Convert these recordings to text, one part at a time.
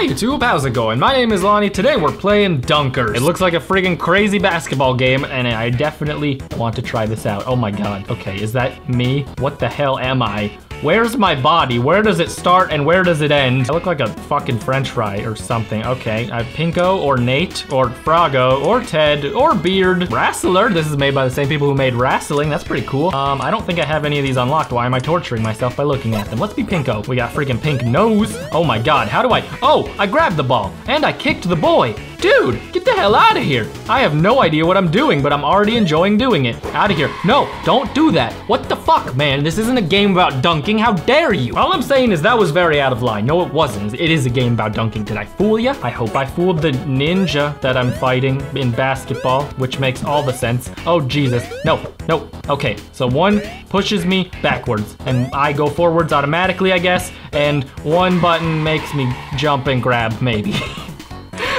Hi, YouTube, how's it going? My name is Lonnie. Today we're playing Dunkers. It looks like a friggin' crazy basketball game, and I definitely want to try this out. Oh my god. Okay, is that me? What the hell am I? Where's my body? Where does it start and where does it end? I look like a fucking french fry or something. Okay, I have Pinko or Nate or Froggo or Ted or Beard. Wrestler, this is made by the same people who made Wrestling. That's pretty cool. Um, I don't think I have any of these unlocked. Why am I torturing myself by looking at them? Let's be Pinko. We got freaking pink nose. Oh my god, how do I? Oh, I grabbed the ball and I kicked the boy. Dude, get the hell out of here. I have no idea what I'm doing, but I'm already enjoying doing it. Out of here. No, don't do that. What the fuck, man? This isn't a game about dunking. How dare you? All I'm saying is that was very out of line. No, it wasn't. It is a game about dunking. Did I fool you? I hope I fooled the ninja that I'm fighting in basketball, which makes all the sense. Oh, Jesus. No, no. Okay, so one pushes me backwards, and I go forwards automatically, I guess, and one button makes me jump and grab, maybe.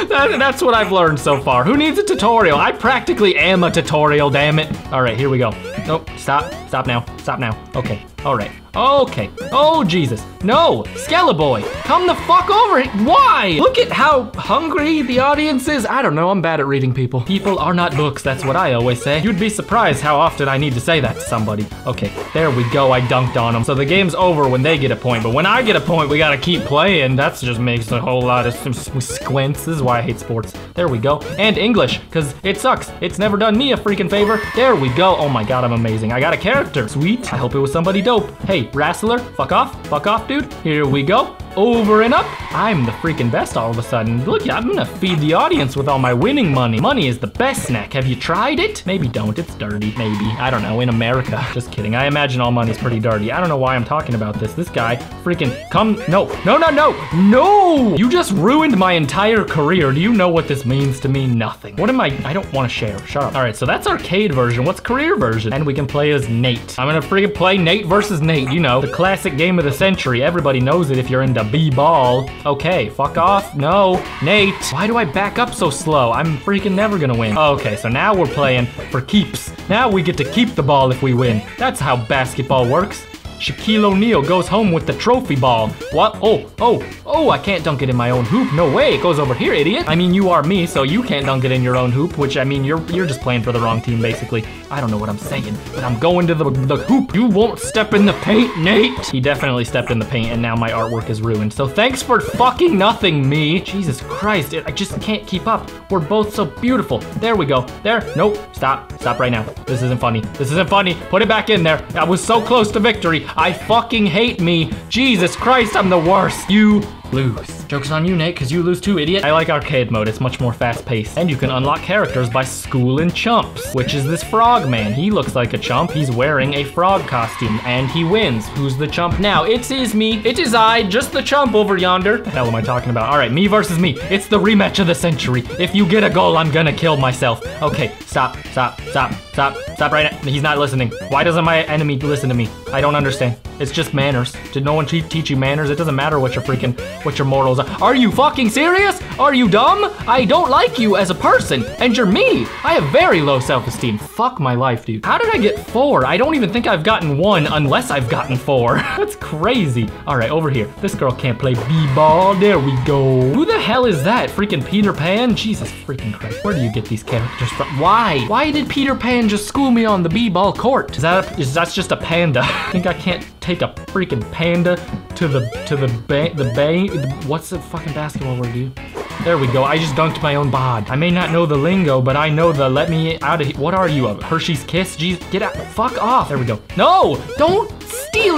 That, that's what I've learned so far. Who needs a tutorial? I practically am a tutorial, damn it. All right, here we go. Nope, stop, stop now, stop now. Okay, all right. Okay. Oh, Jesus. No, Skeleboy, come the fuck over here. Why? Look at how hungry the audience is. I don't know, I'm bad at reading people. People are not books, that's what I always say. You'd be surprised how often I need to say that to somebody. Okay, there we go, I dunked on them. So the game's over when they get a point, but when I get a point, we gotta keep playing. That just makes a whole lot of squints. This is why I hate sports. There we go. And English, because it sucks. It's never done me a freaking favor. There we go. Oh my god, I'm amazing. I got a character. Sweet. I hope it was somebody dope. Hey, Wrestler, fuck off. Fuck off, dude. Here we go. Over and up. I'm the freaking best all of a sudden. Look, I'm gonna feed the audience with all my winning money. Money is the best snack. Have you tried it? Maybe don't. It's dirty. Maybe. I don't know. In America. Just kidding. I imagine all money's pretty dirty. I don't know why I'm talking about this. This guy freaking come. No, no, no, no, no. You just ruined my entire career. Do you know what this means to me? Nothing. What am I? I don't want to share. Shut up. All right, so that's arcade version. What's career version? And we can play as Nate. I'm gonna freaking play Nate versus Nate. You know, the classic game of the century. Everybody knows it if you're into b-ball. Okay, fuck off. No, Nate. Why do I back up so slow? I'm freaking never gonna win. Okay, so now we're playing for keeps. Now we get to keep the ball if we win. That's how basketball works. Shaquille O'Neal goes home with the trophy ball. What? Oh, oh, oh, I can't dunk it in my own hoop. No way, it goes over here, idiot. I mean, you are me, so you can't dunk it in your own hoop, which I mean, you're you're just playing for the wrong team, basically. I don't know what I'm saying, but I'm going to the, the hoop. You won't step in the paint, Nate. He definitely stepped in the paint, and now my artwork is ruined. So thanks for fucking nothing, me. Jesus Christ, it, I just can't keep up. We're both so beautiful. There we go. There. Nope. Stop. Stop right now. This isn't funny. This isn't funny. Put it back in there. I was so close to victory. I fucking hate me. Jesus Christ, I'm the worst. You lose. Joke's on you, Nate, because you lose too, idiot. I like arcade mode. It's much more fast-paced. And you can unlock characters by schooling chumps, which is this frog man. He looks like a chump. He's wearing a frog costume, and he wins. Who's the chump now? It is me. It is I, just the chump over yonder. The hell am I talking about? All right, me versus me. It's the rematch of the century. If you get a goal, I'm gonna kill myself. Okay, stop, stop, stop, stop, stop right now. He's not listening. Why doesn't my enemy listen to me? I don't understand. It's just manners. Did no one te teach you manners? It doesn't matter what your freaking, what your morals are. Are you fucking serious? Are you dumb? I don't like you as a person, and you're me. I have very low self-esteem. Fuck my life, dude. How did I get four? I don't even think I've gotten one unless I've gotten four. That's crazy. All right, over here. This girl can't play b-ball. There we go. Who the hell is that? Freaking Peter Pan? Jesus freaking Christ. Where do you get these characters from? Why? Why did Peter Pan just school me on the b-ball court? Is that a, is that's just a panda? I think I can't take a freaking panda to the to the bay the bay what's the fucking basketball word dude there we go I just dunked my own bod I may not know the lingo but I know the let me out of here what are you a Hershey's kiss Jeez get out fuck off there we go no don't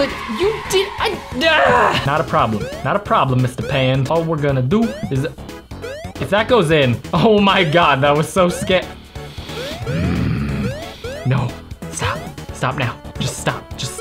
it. You did I ah! not a problem. Not a problem Mr. Pan. All we're gonna do is if that goes in oh my god that was so scary. No stop. Stop now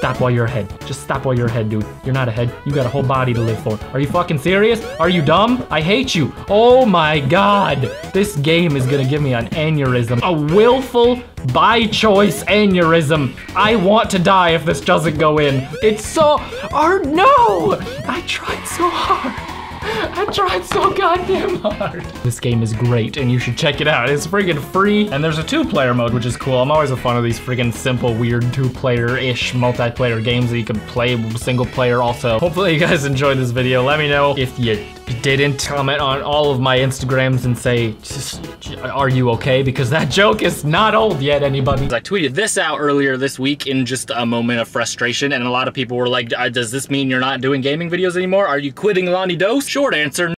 stop while you're ahead. Just stop while you're ahead, dude. You're not ahead. You got a whole body to live for. Are you fucking serious? Are you dumb? I hate you. Oh my god. This game is gonna give me an aneurysm. A willful, by choice aneurysm. I want to die if this doesn't go in. It's so hard. No! I tried so hard. I tried so goddamn hard. This game is great and you should check it out. It's friggin' free and there's a two player mode, which is cool. I'm always a fan of these friggin' simple, weird two player-ish multiplayer games that you can play single player also. Hopefully you guys enjoyed this video. Let me know if you didn't comment on all of my Instagrams and say, are you okay? Because that joke is not old yet, anybody. I tweeted this out earlier this week in just a moment of frustration, and a lot of people were like, uh, does this mean you're not doing gaming videos anymore? Are you quitting Lonnie Dos? Short answer,